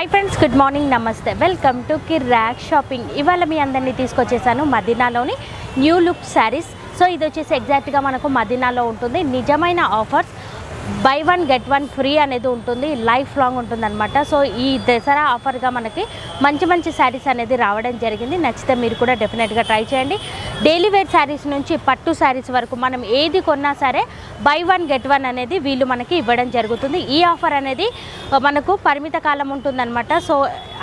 Hi friends good morning నమస్తే welcome to కిర్రాక్ shopping ఇవాళ మీ అందరినీ తీసుకొచ్చేసాను మదీనాలోని న్యూ లుక్ శారీస్ సో ఇది వచ్చేసి ఎగ్జాక్ట్గా మనకు మదీనాలో ఉంటుంది. నిజమైన offers buy one get one free అనేది ఉంటుంది లైఫ్ లాంగ్ ఉంటుందన్నమాట. సో ఈ దసరా ఆఫర్గా మనకి మంచి మంచి శారీస్ అనేది రావడం జరిగింది. నచ్చితే మీరు కూడా డెఫినెట్గా ట్రై చేయండి. డైలీ వేర్ శారీస్ నుంచి పట్టు శారీస్ వరకు మనం ఏది కొన్నా సరే బై వన్ గెట్ వన్ అనేది వీళ్ళు మనకి ఇవ్వడం జరుగుతుంది. ఈ ఆఫర్ అనేది మనకు పరిమిత కాలం ఉంటుందన్నమాట. సో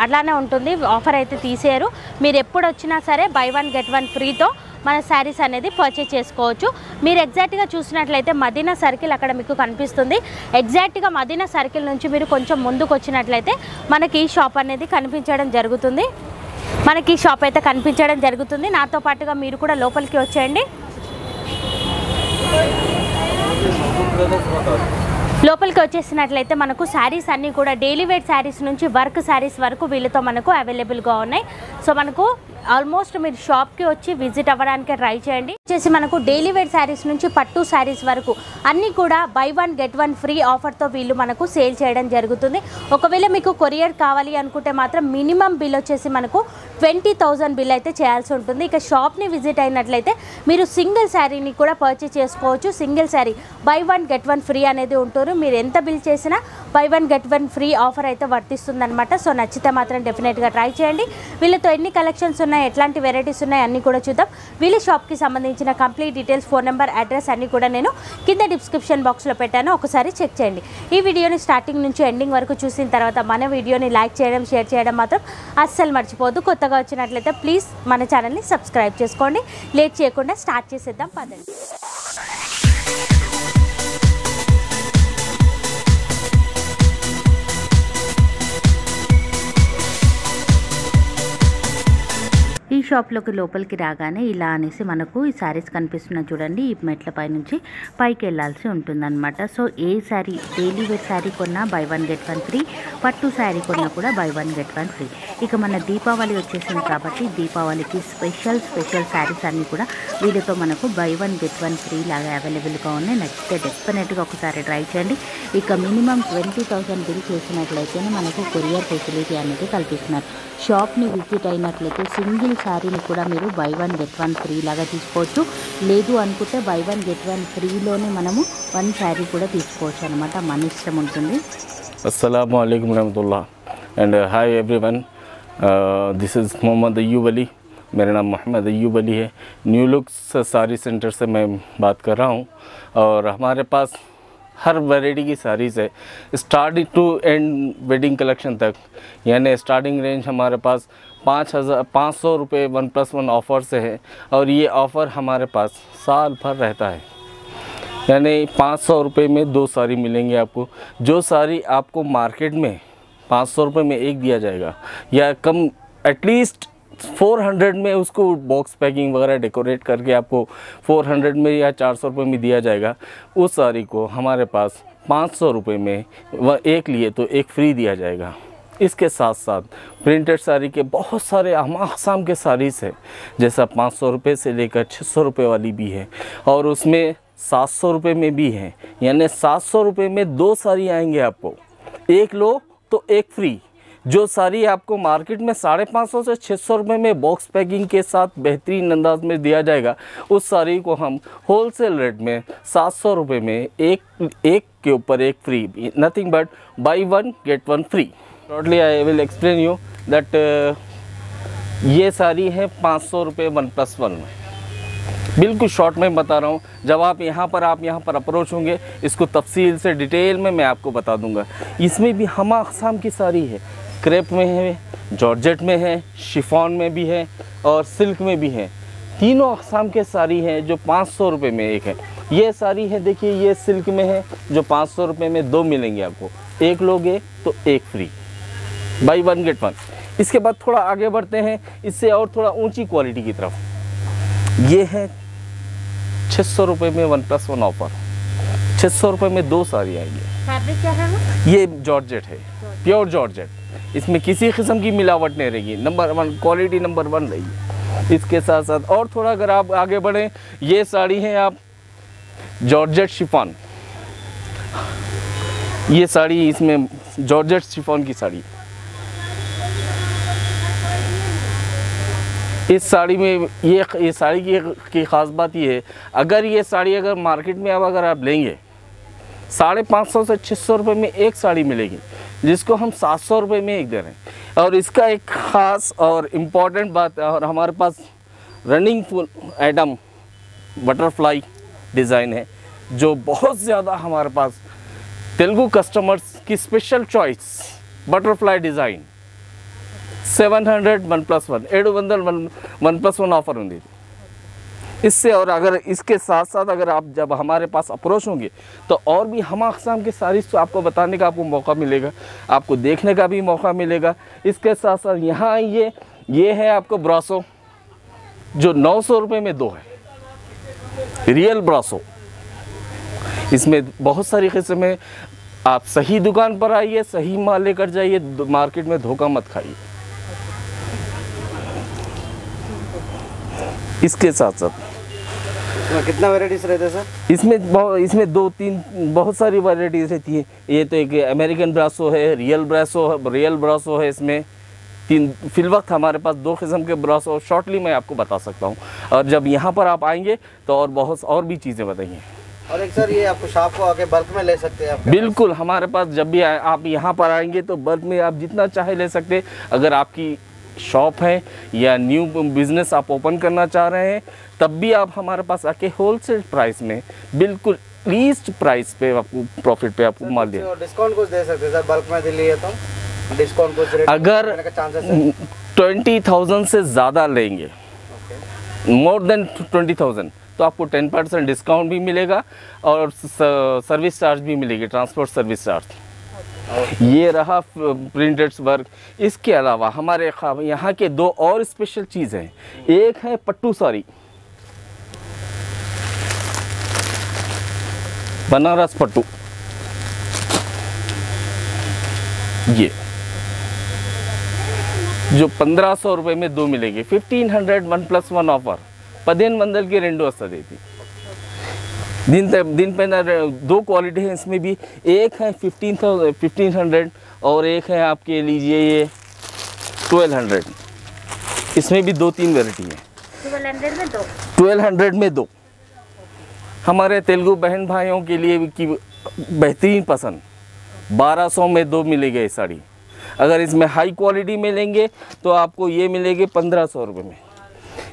అలానే ఉంటుంది. ఆఫర్ అయితే తీసేయరు. మీరు ఎప్పుడు వచ్చినా సరే బై వన్ గెట్ వన్ ఫ్రీతో మన శారీస్ అనేది పర్చేస్ చేసుకోవచ్చు. మీరు ఎగ్జాక్ట్గా చూసినట్లయితే మదీనా సర్కిల్ అక్కడ మీకు కనిపిస్తుంది. ఎగ్జాక్ట్గా మదీనా సర్కిల్ నుంచి మీరు కొంచెం ముందుకు వచ్చినట్లయితే మనకి ఈ షాప్ అనేది కనిపించడం జరుగుతుంది. మనకి ఈ షాప్ అయితే కనిపించడం జరుగుతుంది. నాతో పాటుగా మీరు కూడా లోపలికి వచ్చేయండి. లోపలికి వచ్చేసినట్లయితే మనకు శారీస్ అన్నీ కూడా డైలీ వేర్ శారీస్ నుంచి వర్క్ శారీస్ వరకు వీళ్ళతో మనకు అవైలబుల్గా ఉన్నాయి. సో మనకు ఆల్మోస్ట్ మీరు షాప్కి వచ్చి విజిట్ అవ్వడానికి ట్రై చేయండి. వచ్చేసి మనకు డైలీ వేర్ శారీస్ నుంచి పట్టు శారీస్ వరకు అన్నీ కూడా buy one get one free ఆఫర్తో వీళ్ళు మనకు సేల్ చేయడం జరుగుతుంది. ఒకవేళ మీకు కొరియర్ కావాలి అనుకుంటే మాత్రం మినిమం బిల్ వచ్చేసి మనకు ట్వంటీ థౌజండ్ బిల్ అయితే చేయాల్సి ఉంటుంది. ఇక షాప్ని విజిట్ అయినట్లయితే మీరు సింగిల్ శారీని కూడా పర్చేస్ చేసుకోవచ్చు. Single sari buy one get one free అనేది ఉంటుంది. మీరు ఎంత బిల్ చేసినా buy one get one free offer అయితే వర్తిస్తుందన్నమాట. సో నచ్చితే మాత్రం డెఫినెట్గా ట్రై చేయండి. వీళ్ళతో ఎన్ని కలెక్షన్స్ ఉన్నాయి ఎట్లాంటి వెరైటీస్ ఉన్నాయి? అన్నీ కూడా చూద్దాం. వీళ్ళ షాప్కి సంబంధించిన complete details phone number address అన్నీ కూడా నేను కింద డిస్క్రిప్షన్ బాక్స్లో పెట్టాను. ఒకసారి చెక్ చేయండి. ఈ వీడియోని స్టార్టింగ్ నుంచి ఎండింగ్ వరకు చూసిన తర్వాత మన వీడియోని లైక్ చేయడం షేర్ చేయడం మాత్రం అస్సలు మర్చిపోవద్దు. కొత్తగా వచ్చినట్లయితే ప్లీజ్ మన ఛానల్ని సబ్స్క్రైబ్ చేసుకోండి. లేట్ చేయకుండా స్టార్ట్ చేసేద్దాం. పదండి. షాప్లోకి లోపలికి రాగానే ఇలా అనేసి మనకు ఈ శారీస్ కనిపిస్తున్నాయి చూడండి. ఈ మెట్లపై నుంచి పైకి వెళ్ళాల్సి ఉంటుందన్నమాట. సో ఏ శారీ డైలీ వేర్ శారీ కొన్నా buy one get one free పట్టు శారీ కొన్నా కూడా buy one get one free. ఇక మన దీపావళి వచ్చేసింది కాబట్టి దీపావళికి స్పెషల్ స్పెషల్ శారీస్ అన్నీ కూడా వీటితో మనకు buy one get one free లాగా అవైలబుల్గా ఉన్నాయి. నచ్చితే డెఫినెట్గా ఒకసారి ట్రై చేయండి. ఇక మినిమం ట్వంటీ థౌసండ్ బిల్ చేసినట్లయితేనే మనకు కొరియర్ ఫెసిలిటీ అనేది కల్పిస్తున్నారు. షాప్ని విజిట్ అయినట్లయితే సింగిల్ శారీని కూడా మీరు buy one get one free లాగా తీసుకోవచ్చు లేదు అనుకుంటే బై వన్ గెట్ వన్ ఫ్రీలోనే మనము వన్ శారీ కూడా తీసుకోవచ్చు అనమాట మన ఇష్టం ఉంటుంది अस्सलाम वालेकुम रहमतुल्लाह and hi everyone this is Mohammad Ayub Ali मेरा नाम मोहम्मद अयूब अली है न्यू लुक्स सारी सेंटर से मैं बात कर रहा हूँ और हमारे पास हर वैरायटी की साड़ीज़ है। Starting to end wedding collection तक, यानी स्टार्टिंग रेंज हमारे पास पाँच हज़ार, पाँच सौ रुपये वन प्लस वन ऑफ़र से है, और ये ऑफ़र हमारे पास साल भर रहता है। यानी पाँच सौ रुपये में दो साड़ी मिलेंगी आपको। जो साड़ी आपको मार्केट में पाँच सौ रुपये में एक दिया जाएगा, या कम एटलीस्ट फोर हंड्रेड में उसको बॉक्स पैकिंग वगैरह डेकोरेट करके आपको फोर हंड्रेड में या चार सौ रुपये में दिया जाएगा। उस साड़ी को हमारे पास पाँच सौ रुपये में वह एक लिए तो एक फ्री दिया जाएगा। इसके साथ साथ प्रिंटेड साड़ी के बहुत सारे अहम के साड़ीज़ है, जैसा पाँच सौ रुपये से लेकर छः सौ रुपये वाली भी है और उसमें सात सौ रुपये में भी है। यानी सात सौ रुपये में दो साड़ी आएँगे आपको, एक लो तो एक फ्री जो साड़ी आपको मार्केट में साढ़े पाँच सौ से छः सौ रुपये में बॉक्स पैकिंग के साथ बेहतरीन अंदाज में दिया जाएगा। उस साड़ी को हम होलसेल रेट में सात सौ रुपये में एक एक के ऊपर एक free nothing but buy one get one free shortly I will explain you that ये साड़ी है पाँच सौ रुपये वन प्लस वन में। बिल्कुल शॉर्ट में बता रहा हूँ। जब आप यहाँ पर, आप यहाँ पर अप्रोच होंगे, इसको तफसील से डिटेल में मैं आपको बता दूँगा। इसमें भी हम अकसाम की साड़ी है। क्रेप में है जॉर्जेट में है शिफॉन में भी है और सिल्क में भी है। तीनों अकसाम के साड़ी हैं जो पाँच सौ रुपये में एक है। ये साड़ी है देखिए ये सिल्क में है जो पाँच सौ रुपये में दो मिलेंगे आपको। एक लोगे तो एक free. Buy one get one. इसके बाद थोड़ा आगे बढ़ते हैं। इससे और थोड़ा ऊँची क्वालिटी की तरफ़। ये है छः सौ रुपये में वन प्लस वन ऑफ़र। छः सौ रुपये में दो साड़ी आएँगी। फैब्रिक क्या है ये जॉर्जेट है। Pure georgette. इसमें किसी किस्म की मिलावट नहीं रहेगी। Number one quality number one रहेगी इसके साथ साथ और थोड़ा अगर आप आगे बढ़ें, ये साड़ी है आप जॉर्जेट शिफॉन ये साड़ी इसमें जॉर्जेट शिफॉन की साड़ी। इस साड़ी में ये ये साड़ी की की ख़ास बात ये है, अगर ये साड़ी अगर मार्केट में अब अगर आप लेंगे, साढ़े पाँच सौ से छः सौ रुपये में एक साड़ी मिलेगी। जिसको हम सात सौ रुपये में एक दे रहे हैं और इसका एक ख़ास और इम्पॉर्टेंट बात है और हमारे पास running full item butterfly design है जो बहुत ज़्यादा हमारे पास तेलुगु कस्टमर्स की special choice butterfly design seven hundred one plus one ఏడు వందలు one one plus one offer होंगी इससे और अगर इसके साथ साथ अगर आप जब हमारे पास अप्रोच होंगे तो और भी हम अकसाम की सारी तो आपको बताने का आपको मौका मिलेगा, आपको देखने का भी मौका मिलेगा। इसके साथ साथ यहाँ आइए ये है आपको ब्रासो जो नौ सौ रुपये में दो है। रियल ब्रासो इसमें बहुत सारी किस्म आप सही दुकान पर आइए, सही माल लेकर जाइए, मार्केट में धोखा मत खाइए। इसके साथ साथ इसमें कितना वेराइटीज रहते हैं सर इसमें बहुत इसमें दो तीन बहुत सारी वैरायटीज रहती है। ये तो एक अमेरिकन ब्रासो है रियल ब्रासो है रियल ब्रासो है इसमें। तीन फिल वक्त हमारे पास दो किस्म के ब्रासो शॉर्टली मैं आपको बता सकता हूँ। और जब यहाँ पर आप आएँगे तो और बहुत और भी चीज़ें बताइए। और एक सर ये आपको शॉप को आके बल्क में ले सकते हैं बिल्कुल हमारे पास जब भी आप यहाँ पर आएँगे तो बल्क में आप जितना चाहे ले सकते हैं। अगर आपकी शॉप है या न्यू बिज़नेस आप ओपन करना चाह रहे हैं तब भी आप हमारे पास आके होलसेल प्राइस में बिल्कुल लीस्ट प्राइस पे आपको प्रॉफिट पे आपको माल दिया डिस्काउंट कुछ दे सकते हैं सर बल्क में लिए तो। डिस्काउंट कुछ रेट अगर ट्वेंटी थाउज़ेंड से ज़्यादा लेंगे। मोर देन ट्वेंटी थाउज़ेंड तो आपको टेन परसेंट डिस्काउंट भी मिलेगा और सर्विस चार्ज भी मिलेगी ट्रांसपोर्ट सर्विस चार्ज ये रहा प्रिंटेड वर्क इसके अलावा हमारे यहाँ के दो और स्पेशल चीज़ हैं। एक है पट्टू साड़ी। बनारस पट्टू। ये। जो पंद्रह सौ रुपये में दो मिलेगी। Fifteen hundred one plus one offer पदेन मंदल की रेंडो वस्ता थी दिन दिन पे ना, दो क्वालिटी है, इसमें भी एक है फिफ्टीन थाउज़ेंड फिफ्टीन हंड्रेड और एक है आपके लीजिए ये ट्वेल्व हंड्रेड इसमें भी दो तीन वेराइटी है। ट्वेल्व हंड्रेड में दो। हमारे तेलुगु बहन भाइयों के लिए की बेहतरीन पसंद। बारह सौ में दो मिलेगी ये साड़ी। अगर इसमें हाई क्वालिटी में लेंगे तो आपको ये मिलेगी पंद्रह सौ रुपये में।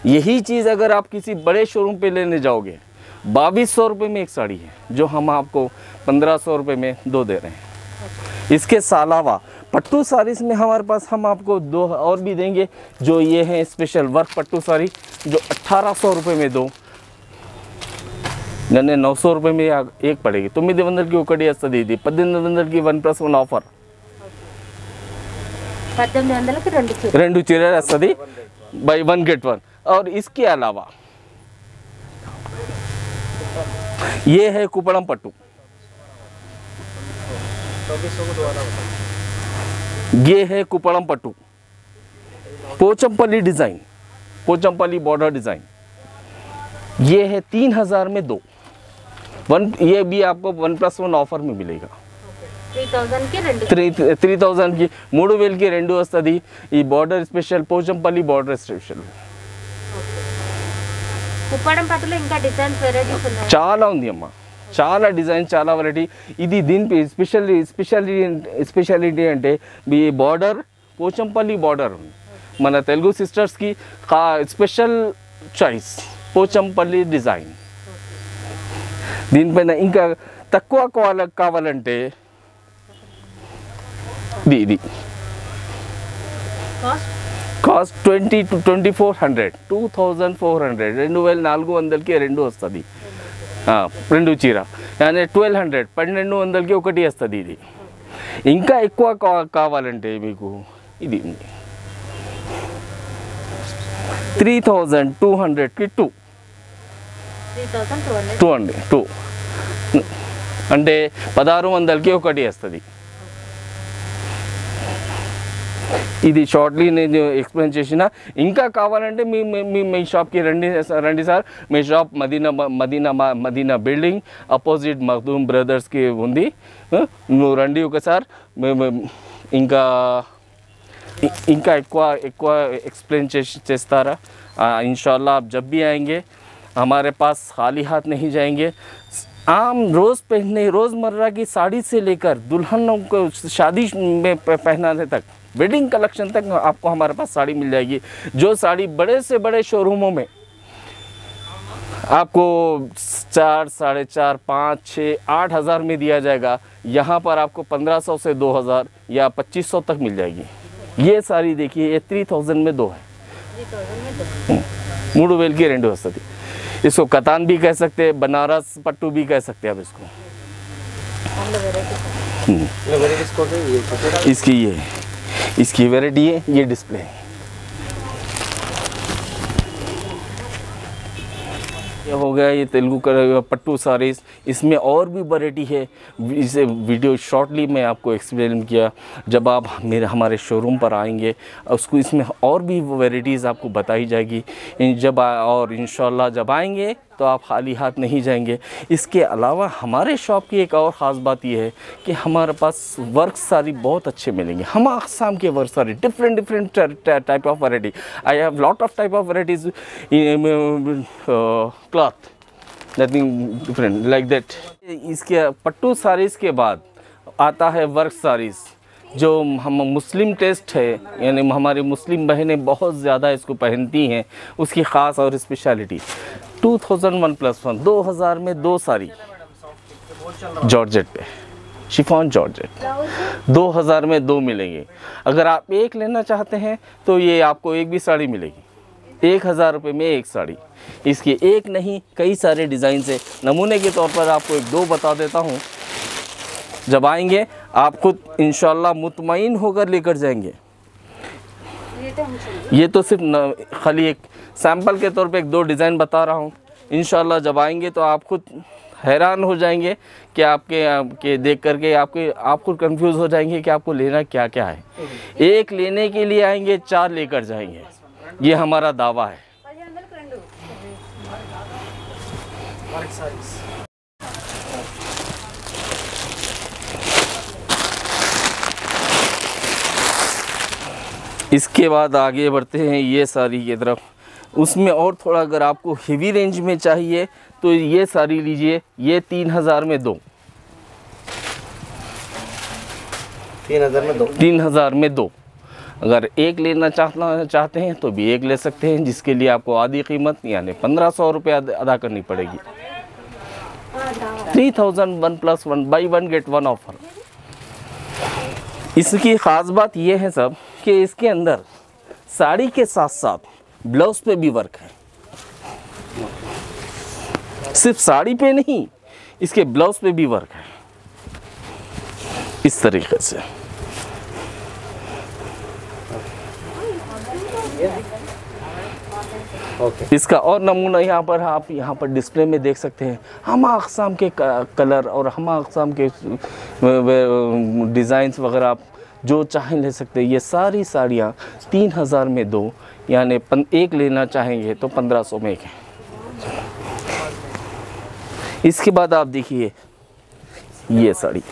यही चीज़ अगर आप किसी बड़े शोरूम पे लेने जाओगे बाईस सौ रुपये में एक साड़ी है जो हम आपको पंद्रह सौ रुपये में दो दे रहे हैं इसके अलावा पट्टू साड़ीज में हमारे पास हम आपको दो और भी देंगे जो ये हैं स्पेशल वर्क पट्टू साड़ी जो अट्ठारह सौ रुपये में दो నన్ను నौ सौ रुपये में आ- एक पड़ेगी తొమ్మిది వందలకి ఒకటి వస్తుంది ఇది పద్దెనిమిది వందలకి వన్ ప్లస్ వన్ ఆఫర్ పద్దెనిమిది వందలకి రెండు చీర రెండు చీరలు వస్తుంది బై వన్ గెట్ వన్ और इसके अलावा ये है कुपड़म पट्टू ये है Kuppadam pattu Pochampally design Pochampally border design ये है तीन हज़ार में दो वन ये भी आपको वन प्लस वन ऑफर में मिलेगा త్రీ థౌజండ్కి రెండు త్రీ త్రీ థౌజండ్కి మూడు వేలకి రెండు వస్తుంది ఈ border special Pochampally border special Kuppadam పట్టులో ఇంకా డిజైన్స్ వెరైటీస్ ఉన్నాయి? చాలా ఉంది అమ్మ. చాలా డిజైన్ చాలా వెరైటీ ఇది దీని స్పెషల్ స్పెషాలిటీ స్పెషాలిటీ అంటే ఈ బార్డర్ పోచంపల్లి బార్డర్ మన తెలుగు సిస్టర్స్కి కా స్పెషల్ చాయిస్ పోచంపల్లి డిజైన్ దీనిపైన ఇంకా తక్కువ కావాల కావాలంటే ఇది ఇది. Cost twenty two twenty four hundred two thousand four hundred రెండు వేల నాలుగు వందలకి రెండు వస్తుంది. రెండు చీర. అంటే ట్వెల్వ్ హండ్రెడ్ పన్నెండు వందలకి ఒకటి వస్తుంది ఇది. ఇంకా ఎక్కువ కా- కావాలంటే మీకు ఇది. త్రీ థౌజండ్ టూ హండ్రెడ్కి టూ. Two hundred. టూ. అంటే పదహారు వందలకి ఒకటి వస్తుంది. ఇది షార్ట్లీ నేను ఎక్స్ప్లెయిన్ చేసిన ఇంకా కావాలంటే మీ మీ- మీ మీ షాప్కి రండి రండి సార్ మీ shop Madina Madina Madina building opposite Makhdoom బ్రదర్స్కి ఉంది ఆ, నువ్వు రండి ఒకసారి మేము ఇంకా ఇ- ఇంకా ఎక్కువ ఎక్కువ ఎక్స్ప్లెయిన్ చేసి చేస్తారా इंशाल्लाह आप जब भी आएंगे हमारे पास खाली हाथ नहीं जाएंगे आम रोज़ पहनने रोज़मर्रा की साड़ी से लेकर दुल्हनों को शादी में प- पहनाने तक वेडिंग कलेक्शन तक आपको हमारे पास साड़ी मिल जाएगी जो साड़ी बड़े से बड़े शोरूमों में आपको चार साढ़े चार पाँच छः आठ हज़ार में दिया जाएगा। यहाँ पर आपको पंद्रह सौ से दो हज़ार या पच्चीस सौ तक मिल जाएगी। ये साड़ी देखिए ये थ्री थाउज़ेंड में दो है। मूडोवेल हम्म, की रेंडो हस्तती। इसको कतान भी कह सकते हैं बनारस पट्टू भी कह सकते हैं आप इसको। हम्म। इसकी ये। इसकी वेराइटी है, ये डिस्प्ले है। ये हो गया, ये तेलुगु का पट्टू साड़ीज इसमें और भी वैरायटी है। इसे वीडियो शॉर्टली मैं आपको एक्सप्लेन किया। जब आप मेरे, हमारे शोरूम पर आएँगे, उसको इसमें और भी वैरायटीज़ आपको बताई जाएगी। जब और इन जब आएँगे तो आप खाली हाथ नहीं जाएँगे। इसके अलावा हमारे शॉप की एक और ख़ास बात यह है कि हमारे पास वर्क सारी बहुत अच्छे मिलेंगे। हम अकसाम के वर्क सारी different different type of variety I have lot of type of varieties cloth nothing different like that इसके, पट्टू साड़ीज़ के बाद आता है वर्क साड़ीज़ जो हम मुस्लिम टेस्ट है, यानी हमारी मुस्लिम बहनें बहुत ज़्यादा इसको पहनती हैं, उसकी ख़ास और स्पेशलिटी 2001 प्लस वन दो हज़ार में दो साड़ी जॉर्जेट पे। Chiffon georgette. दो हज़ार में दो मिलेंगे। अगर आप एक लेना चाहते हैं तो ये आपको एक भी साड़ी मिलेगी। एक हज़ार रुपये में एक साड़ी। इसके एक नहीं, कई सारे डिज़ाइन से नमूने के तौर पर आपको एक दो बता देता हूँ। जब आएँगे, आप खुद इंशाल्लाह मुतमईन होकर लेकर जाएँगे। ये तो सिर्फ़ खाली एक सैंपल के तौर पे एक दो डिज़ाइन बता रहा हूँ। इंशाल्लाह जब आएँगे तो आप खुद हैरान हो जाएँगे कि आपके आपके देख करके आपके आप खुद कंफ्यूज हो जाएँगे कि आपको लेना क्या क्या है। एक लेने के लिए आएँगे चार लेकर जाएँगे। ये हमारा दावा है। इसके बाद आगे बढ़ते हैं ये साड़ी की तरफ़ उसमें और थोड़ा अगर आपको हेवी रेंज में चाहिए तो ये साड़ी लीजिए ये तीन हज़ार में दो। तीन हज़ार में दो। तीन हज़ार में दो। अगर एक लेना चाहना चाहते हैं तो भी एक ले सकते हैं जिसके लिए आपको आधी कीमत यानी पंद्रह सौ रुपये अदा करनी पड़ेगी। Three thousand one plus one buy one get one offer इसकी ख़ास बात यह है सब कि इसके अंदर साड़ी के साथ साथ ब्लाउज पे भी वर्क है। सिर्फ़ साड़ी पे नहीं इसके ब्लाउज पे भी वर्क है। इस तरीके से। ओके इसका और नमूना यहाँ पर आप यहाँ पर डिस्प्ले में देख सकते हैं। हम अकसाम के कलर और हम अकसाम के डिज़ाइंस वगैरह आप जो चाहें ले सकते हैं। ये सारी साड़ियाँ तीन हज़ार में दो, यानी एक लेना चाहेंगे तो पंद्रह सौ में एक है। इसके बाद आप देखिए, ये साड़ी।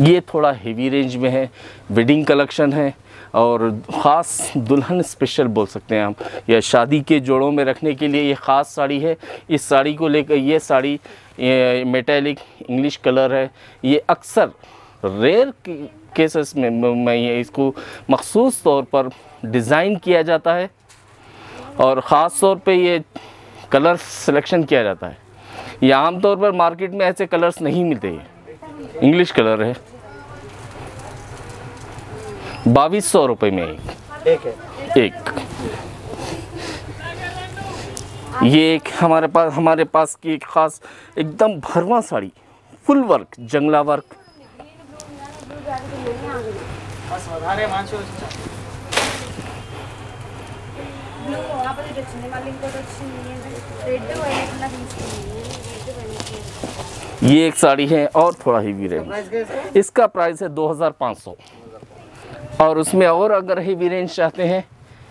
ये थोड़ा हेवी रेंज में है वेडिंग कलेक्शन है, और ख़ास दुल्हन स्पेशल बोल सकते हैं हम यह शादी के जोड़ों में रखने के लिए ये ख़ास साड़ी है। इस साड़ी को लेकर ये साड़ी मेटेलिक इंग्लिश कलर है। ये अक्सर रेयर केसेस में मैं ये इसको मखसूस तौर पर डिज़ाइन किया जाता है और ख़ास तौर पे ये कलर सिलेक्शन किया जाता है। ये आमतौर पर मार्केट में ऐसे कलर्स नहीं मिलते हैं। इंग्लिश कलर है। बाईस सौ रुपये में एक। एक है। एक। ये एक हमारे पास हमारे पास की एक खास एकदम भरवा साड़ी फुल वर्क जंगला वर्क વધારે ये एक साड़ी है और थोड़ा ही रेंज इसका प्राइस है 2500 और उसमें और अगर हेवी रेंज चाहते हैं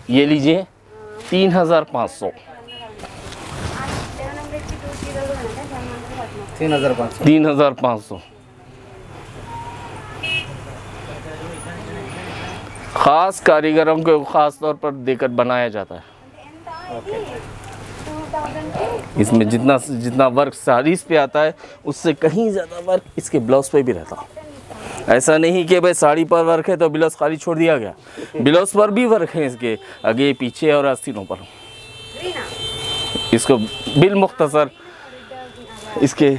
ये लीजिए 3500 3500 ख़ास कारीगरों को ख़ास तौर पर देकर बनाया जाता है। इसमें जितना जितना वर्क साड़ीज़ पे आता है उससे कहीं ज़्यादा वर्क इसके ब्लाउज़ पे भी रहता ऐसा नहीं कि भाई साड़ी पर वर्क है तो ब्लाउज़ खाली छोड़ दिया गया। ब्लाउज़ पर भी वर्क है इसके आगे पीछे और आस्तीनों पर। इसको बिल मुख्तसर इसके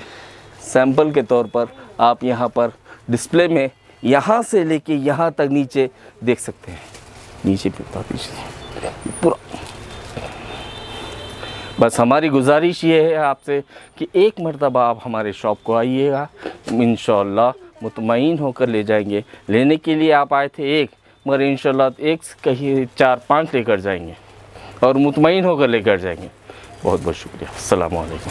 सैंपल के तौर पर आप यहाँ पर डिस्प्ले में यहाँ से लेके यहाँ तक नीचे देख सकते हैं। नीचे भी पीछे पूरा। बस हमारी गुजारिश ये है आपसे कि एक मरतबा आप हमारे शॉप को आइएगा। इन मुतमिन होकर ले जाएँगे। लेने के लिए आप आए थे एक, मगर इन एक कहीं चार पाँच लेकर जाएँगे और मुतमिन होकर लेकर जाएँगे। बहुत बहुत शुक्रिया। वालेकुम